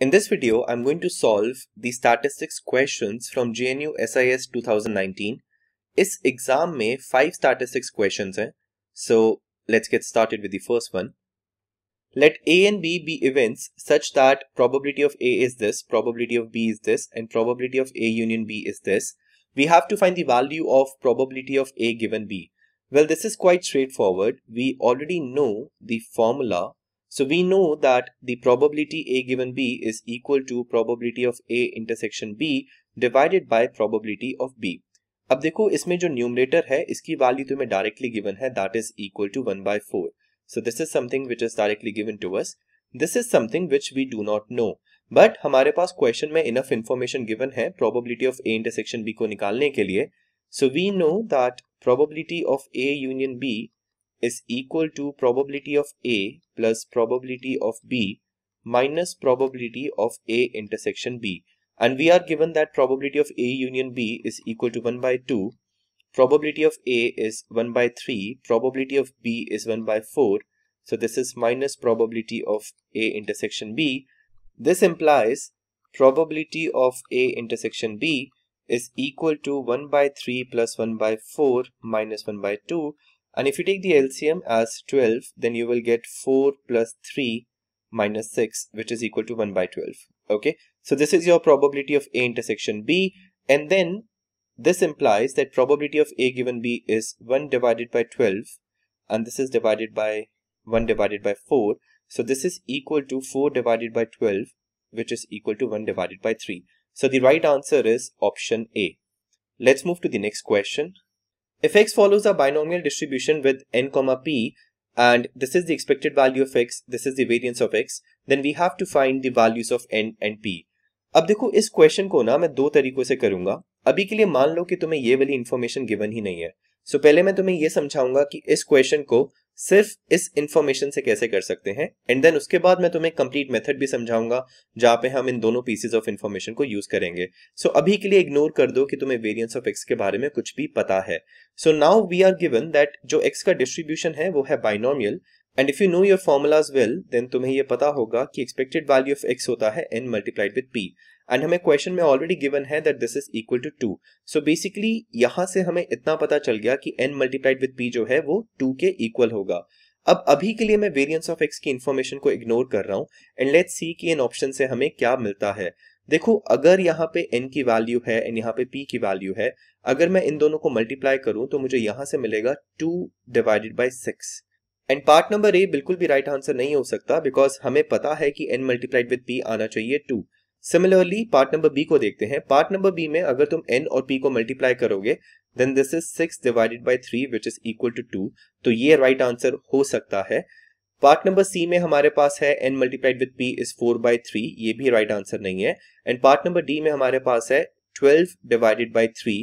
In this video, I'm going to solve the statistics questions from JNU SIS 2019. इस exam में five statistics questions हैं. So let's get started with the first one. Let A and B be events such that probability of A is this, probability of B is this, and probability of A union B is this. We have to find the value of probability of A given B. Well, this is quite straightforward. We already know the formula so we know that the probability A given B is equal to probability of A intersection B divided by probability of B. अब देखो इसमें जो numerator है इसकी value तुम्हें directly given है that is equal to one by four so this is something which is directly given to us this is something which we do not know but हमारे पास question में enough information given है probability of A intersection B को निकालने के लिए so we know that probability of A union B is equal to probability of A plus probability of B minus probability of A intersection B. And we are given that probability of A union B is equal to 1 by 2. Probability of A is 1 by 3. Probability of B is 1 by 4. So this is minus probability of A intersection B. This implies probability of A intersection B is equal to 1 by 3 plus 1 by 4 minus 1 by 2 and if you take the LCM as 12, then you will get 4 plus 3 minus 6, which is equal to 1 by 12. Okay, so this is your probability of A intersection B. And then this implies that probability of A given B is 1 divided by 12. And this is divided by 1 divided by 4. So this is equal to 4 divided by 12, which is equal to 1 divided by 3. So the right answer is option A. Let's move to the next question. If x follows a binomial distribution with n comma p and this is the expected value of x, this is the variance of x, then we have to find the values of n and p. अब देखो इस question को ना मैं दो तरीकों से करूँगा अभी के लिए मान लो कि तुम्हें ये वाली इन्फॉर्मेशन गिवन ही नहीं है सो so, पहले मैं तुम्हें ये समझाऊँगा कि इस क्वेश्चन को सिर्फ़ इस इंफॉर्मेशन से कैसे कर सकते हैं? एंड देन उसके बाद मैं तुम्हें कंप्लीट मेथड भी समझाऊँगा जहाँ पे हम इन दोनों पीसेज ऑफ़ इंफॉर्मेशन को यूज़ करेंगे। सो so, अभी के लिए इग्नोर कर दो कि तुम्हें वेरिएंस ऑफ़ एक्स के बारे में कुछ भी पता है। So now we are given that जो एक्स का डिस्ट्रीब्यूशन है वो है binomial and if you know your formulas well then तुम्हें ये पता होगा कि एक्सपेक्टेड वैल्यू ऑफ़ एक्स होता है n multiplied with p and हमें क्वेश्चन में ऑलरेडी गिवन है that this is equal to two so basically यहाँ से हमें इतना पता चल गया कि एन मल्टीप्लाइड विद पी जो है वो टू के इक्वल होगा. अब अभी के लिए मैं वेरिएंस ऑफ़ एक्स की इंफॉर्मेशन को इग्नोर कर रहा हूँ एंड लेट्स सी कि इन ऑप्शन से हमें क्या मिलता है. देखो, अगर यहाँ पे n की वैल्यू है एंड यहाँ पे p की वैल्यू है, अगर मैं इन दोनों को मल्टीप्लाई करूँ तो मुझे यहाँ से मिलेगा two divided by six and part number A बिल्कुल भी राइट right आंसर नहीं हो सकता बिकॉज़ हमें पता है कि n मल्टीप्लाइड विद p आना चाहिए two similarly part number B को देखते हैं। पार्ट नंबर बी में अगर तुम एन और पी को मल्टीप्लाई करोगे then this is six divided by three which is equal to two तो ये राइट right आंसर हो सकता है। पार्ट नंबर सी में हमारे पास है n multiplied with p is four by three ये भी राइट right आंसर नहीं है। एंड पार्ट नंबर डी में हमारे पास है twelve divided by three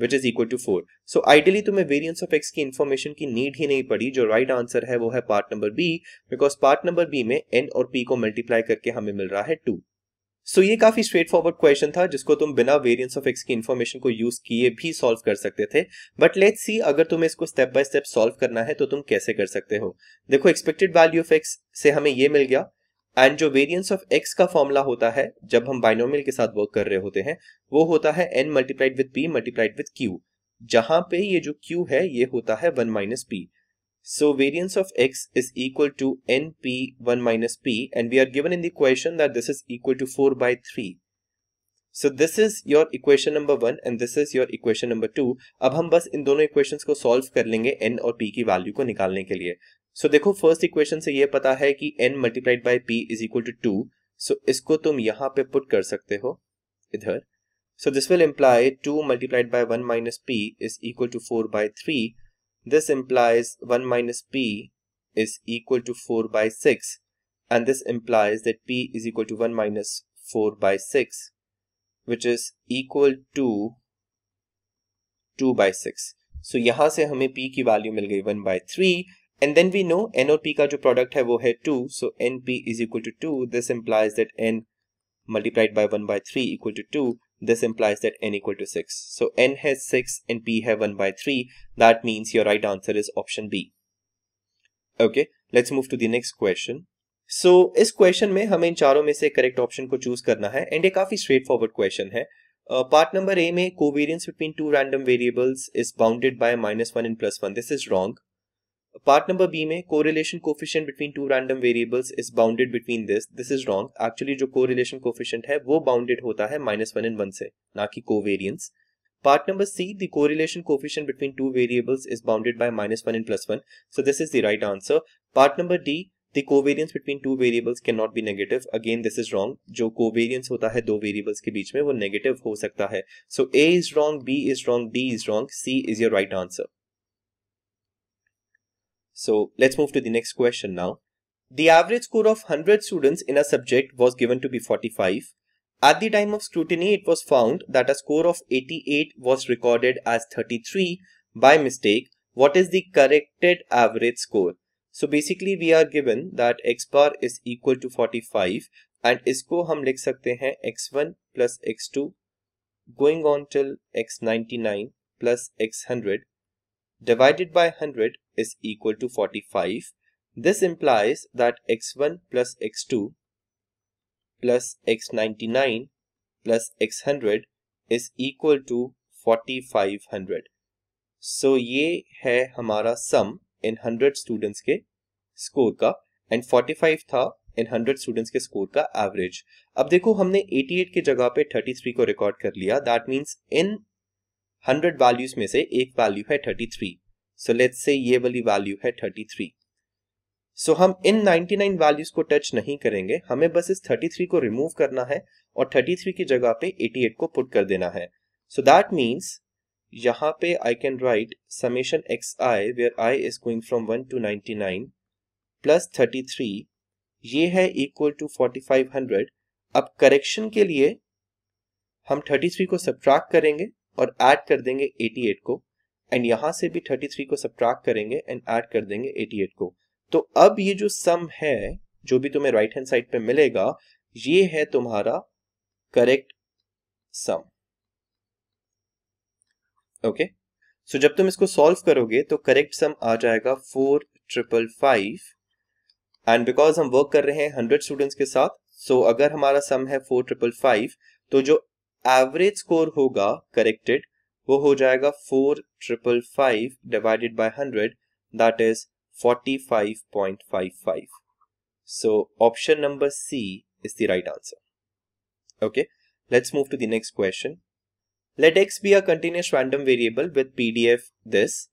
which is equal to four so ideally तुम्हें वेरियंस ऑफ़ एक्स की इन्फॉर्मेशन की नीड ही नहीं पड़ी। जो राइट right आंसर है, वो है part number B because part number B में एन और पी को मल्टीप्लाई करके हमें मिल रहा है टू सो so, ये काफ़ी स्ट्रेट फॉरवर्ड क्वेश्चन था जिसको तुम बिना वेरिएंस ऑफ़ एक्स की इन्फॉर्मेशन को यूज़ किए भी सॉल्व कर सकते थे। बट लेट्स सी अगर तुम्हें इसको स्टेप बाय स्टेप सॉल्व करना है तो तुम कैसे कर सकते हो? देखो एक्सपेक्टेड वैल्यू ऑफ़ एक्स से हमें ये मिल गया। एंड जो वेरिएंस ऑफ़ एक्स का फॉर्मूला होता है जब हम बाइनोमियल के साथ वर्क कर रहे होते हैं वो होता है n multiplied with p multiplied with q जहाँ पे ये जो क्यू है ये होता है one minus p So variance of x is equal to np1 minus p and we are given in the equation that this is equal to 4 by 3. So this is your equation number 1 and this is your equation number 2. अब हम बस इन दोनों equations को solve कर लेंगे n और p की value को निकालने के लिए. So देखो first equation से ये पता है कि n multiplied by p is equal to 2. So इसको तुम यहाँ पे put कर सकते हो इधर. So this will imply 2 multiplied by 1 minus p is equal to 4 by 3 This implies 1 minus p is equal to 4 by 6 and this implies that p is equal to 1 minus 4 by 6 which is equal to 2 by 6. So यहाँ से हमें p की value मिल गई 1 by 3 and then we know n और p का जो product है वो है 2 so np is equal to 2 this implies that n multiplied by 1 by 3 equal to 2 this implies that n equal to 6. So n has 6 and p have 1 by 3. That means your right answer is option B. Okay, let's move to the next question. So so, इस question में हमें इन चारों में से correct option को choose करना है and ये काफी स्ट्रेट फॉरवर्ड क्वेश्चन है पार्ट नंबर ए में covariance between two random variables is bounded by minus one and plus one this is wrong part number B में correlation coefficient between two random variables is bounded between this this is wrong actually जो correlation coefficient है वो bounded होता है minus one and one से ना कि covariance Part number C, the correlation coefficient between two variables is bounded by minus 1 and plus 1. So this is the right answer. Part number D, the covariance between two variables cannot be negative. Again, this is wrong. जो covariance होता है दो variables के बीच में वो negative हो सकता है. So A is wrong, B is wrong, D is wrong, C is your right answer. So let's move to the next question now. The average score of 100 students in a subject was given to be 45. At the time of scrutiny, it was found that a score of 88 was recorded as 33 by mistake. What is the corrected average score? So basically we are given that x bar is equal to 45 and इसको हम लिख सकते हैं x1 plus x2 going on till x99 plus x100 divided by 100 is equal to 45. This implies that x1 plus x2 plus x99 plus x100 is equal to 4500. So ये है हमारा sum in 100 students के score का and 45 था इन 100 students के score का average अब देखो हमने 88 की जगह पे 33 को रिकॉर्ड कर लिया दैट मींस इन 100 वैल्यूज़ में से एक वैल्यू है 33 सो लेट्स से ये वाली वैल्यू है 33 सो हम इन 99 वैल्यूज़ को टच नहीं करेंगे। हमें बस इस 33 को रिमूव करना है और 33 की जगह पे 88 को पुट कर देना है। सो दैट मीन्स यहाँ पे I can write summation x i where i is going from 1 to 99 plus 33 ये है इक्वल टू 4500 अब करेक्शन के लिए हम 33 को सब्ट्रैक्ट करेंगे। और ऐड कर देंगे 88 को एंड यहाँ से भी 33 को सब्ट्रैक्ट करेंगे एंड ऐड कर देंगे 88 को। तो अब ये जो सम है, जो भी तुम्हें राइट हैंड साइड पे मिलेगा, ये है तुम्हारा करेक्ट सम ओके सो जब तुम इसको सॉल्व करोगे तो करेक्ट सम आ जाएगा four triple five and because हम वर्क कर रहे हैं हंड्रेड स्टूडेंट्स के साथ सो so अगर हमारा सम है फोर ट्रिपल फाइव तो जो एवरेज स्कोर होगा करेक्टेड वो हो जाएगा four triple five divided by hundred that is 45.55. So option number C is the right answer. Okay, let's move to the next question. Let x be a continuous random variable with PDF this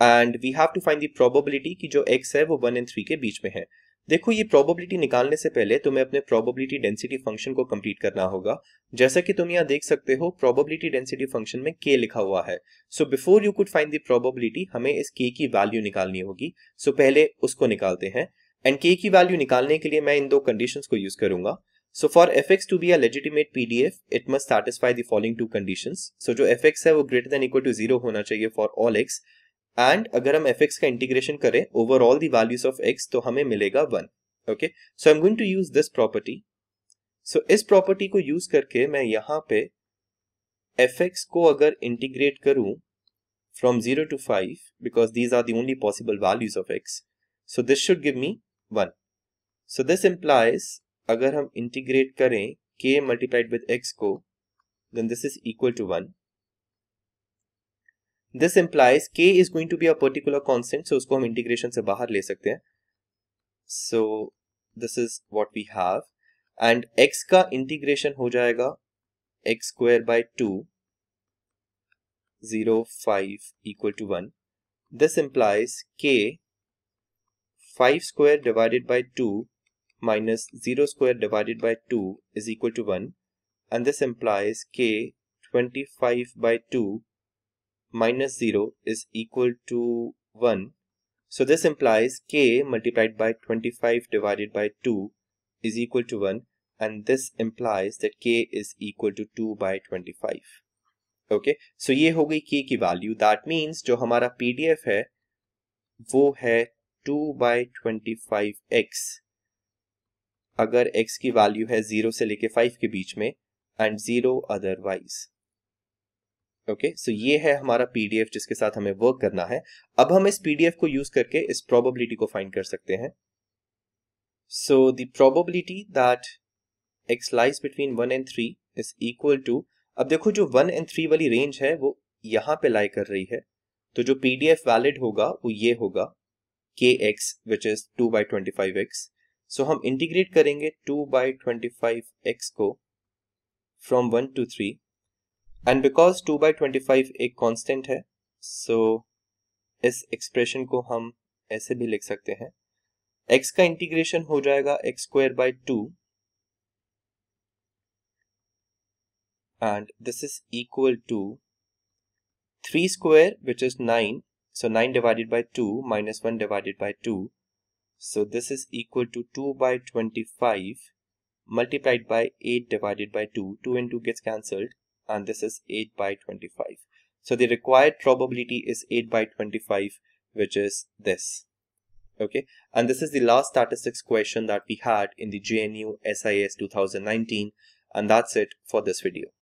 and we have to find the probability कि जो x है वो 1 and 3 के बीच में है देखो ये probability निकालने से पहले तुम्हें अपने प्रोबेबिलिटी डेंसिटी फ़ंक्शन को कंप्लीट करना होगा। जैसा कि तुम यहाँ देख सकते हो प्रोबेबिलिटी डेंसिटी फ़ंक्शन में के लिखा हुआ है। So before you could find the probability हमें इस के की वैल्यू निकालनी होगी। सो so, पहले उसको निकालते हैं। एंड के की वैल्यू निकालने के लिए मैं इन दो कंडीशंस को यूज़ करूँगा। So for f x to be a legitimate PDF it must satisfy the following two conditions so जो एफ़ एक्स है वो greater than equal to zero होना चाहिए फॉर ऑल एक्स एंड अगर हम एफ़ एक्स का integration करें over all the values of x तो हमें मिलेगा one okay so I am going to use this property so इस प्रॉपर्टी को यूज़ करके मैं यहाँ पे एफ़ एक्स को अगर इंटीग्रेट करूँ from zero to five because these are the only possible values of x so this should give me one so this implies अगर हम इंटीग्रेट करें के मल्टीप्लाइड विद एक्स को then this is equal to one this implies k is going to be a particular constant so उसको हम integration से बाहर ले सकते हैं so this is what we have and x का इंटीग्रेशन हो जाएगा x square by two zero five equal to one this implies k five square divided by two minus 0 square divided by 2 is equal to 1 and this implies k 25 by 2 minus 0 is equal to 1 So this implies k multiplied by 25 divided by 2 is equal to 1 and this implies that k is equal to 2 by 25. Okay, so ये हो गई k की value that means जो हमारा pdf है वो है 2 by 25x अगर x की वैल्यू है 0 से लेके 5 के बीच में एंड 0 अदरवाइज ओके सो ये है हमारा पीडीएफ जिसके साथ हमें वर्क करना है। अब हम इस पीडीएफ को यूज़ करके इस प्रोबेबिलिटी को फाइंड कर सकते हैं। सो the probability that x lies between 1 and 3 is equal to, अब देखो जो वन एंड थ्री वाली रेंज है, वो यहाँ पे लाई कर रही है। तो जो PDF वैलिड होगा, वो ये होगा k x which is two by twenty five x so हम इंटीग्रेट करेंगे two by twenty five x को from 1 to 3 and because two by twenty five एक कॉन्स्टेंट है सो so, इस एक्सप्रेशन को हम ऐसे भी लिख सकते हैं। X का इंटीग्रेशन हो जाएगा x square by two and this is equal to three square which is nine so nine divided by two minus one divided by two so this is equal to two by twenty five multiplied by eight divided by two two and two gets cancelled and this is 8 by 25 so the required probability is 8 by 25 which is this. Okay, and this is the last statistics question that we had in the JNU SIS 2019 and that's it for this video.